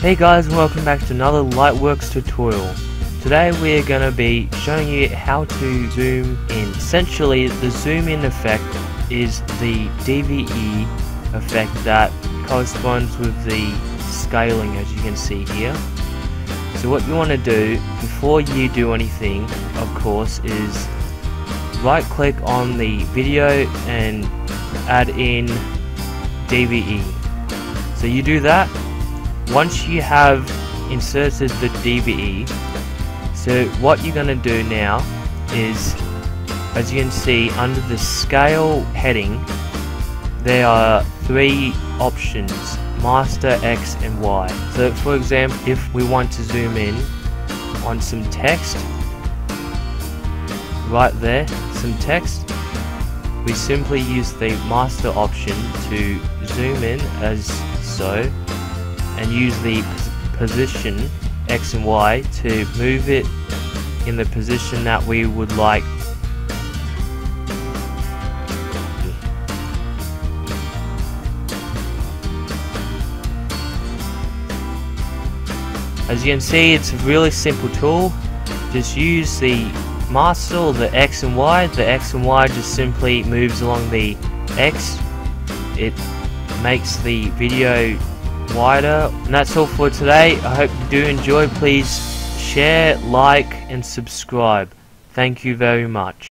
Hey guys welcome back to another Lightworks tutorial. Today we're going to be showing you how to zoom in. Essentially the zoom in effect is the DVE effect that corresponds with the scaling as you can see here. So what you want to do before you do anything of course is right click on the video and add in DVE. So you do that once you have inserted the DVE so what you're going to do now is as you can see under the scale heading there are three options master X and Y. So for example if we want to zoom in on some text right there some text we simply use the master option to zoom in as so and use the position X and Y to move it in the position that we would like. As you can see it's a really simple tool. Just use the master the X and Y. The X and Y just simply moves along the X. It makes the video wider. And that's all for today. I hope you do enjoy. Please share, like, and subscribe. Thank you very much.